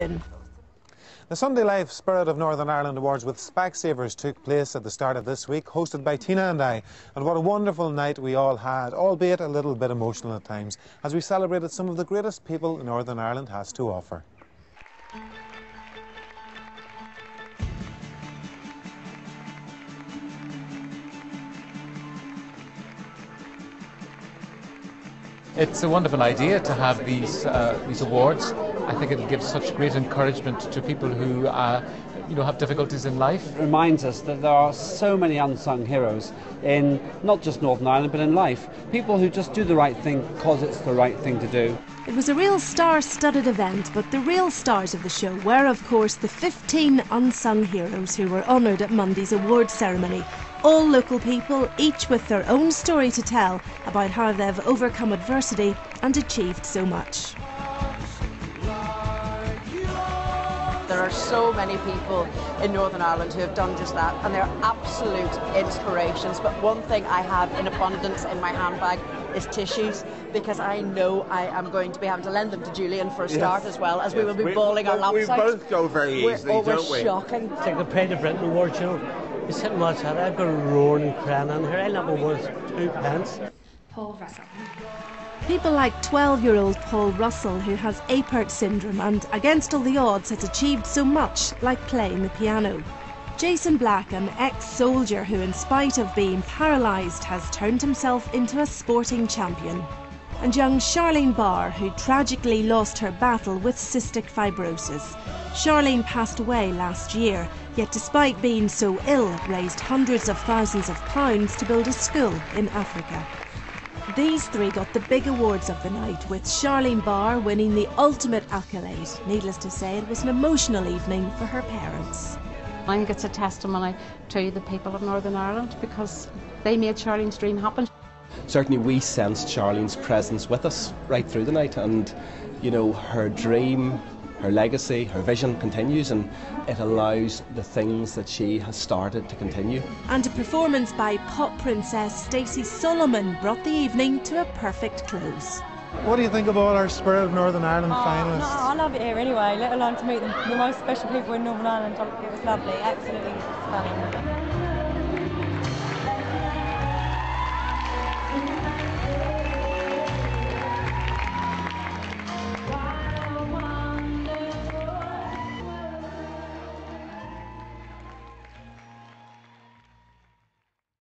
The Sunday Life Spirit of Northern Ireland Awards with Specsavers took place at the start of this week, hosted by Tina and I. And what a wonderful night we all had, albeit a little bit emotional at times, as we celebrated some of the greatest people Northern Ireland has to offer. It's a wonderful idea to have these uh, these awards. I think it gives such great encouragement to people who uh, you know have difficulties in life. It reminds us that there are so many unsung heroes in not just Northern Ireland but in life. People who just do the right thing because it's the right thing to do. It was a real star-studded event, but the real stars of the show were, of course, the 15 unsung heroes who were honoured at Monday's awards ceremony all local people, each with their own story to tell about how they've overcome adversity and achieved so much. There are so many people in Northern Ireland who have done just that, and they're absolute inspirations. But one thing I have in abundance in my handbag is tissues because I know I am going to be having to lend them to Julian for a start yes. as well, as yes. we will be we, bawling our laps we out. We both go very easily, we're, oh, don't we? shocking. It's like the Pride of Britain award show. You sit and watch that. I've got a roaring and crying on here. I'll have worth two pence. Paul Russell. People like 12 year old Paul Russell, who has Apert syndrome and, against all the odds, has achieved so much, like playing the piano. Jason Black, an ex soldier who, in spite of being paralysed, has turned himself into a sporting champion. And young Charlene Barr, who tragically lost her battle with cystic fibrosis. Charlene passed away last year, yet despite being so ill, raised hundreds of thousands of pounds to build a school in Africa. These three got the big awards of the night, with Charlene Barr winning the ultimate accolade. Needless to say, it was an emotional evening for her parents. I think it's a testimony to the people of Northern Ireland because they made Charlene's dream happen. Certainly, we sensed Charlene's presence with us right through the night, and you know, her dream her legacy, her vision continues, and it allows the things that she has started to continue. And a performance by pop princess Stacey Solomon brought the evening to a perfect close. What do you think of all our Spirit of Northern Ireland oh, finalists? No, I love it here anyway, let alone to meet them, the most special people in Northern Ireland. It was lovely, absolutely stunning.